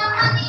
i'm Yeah.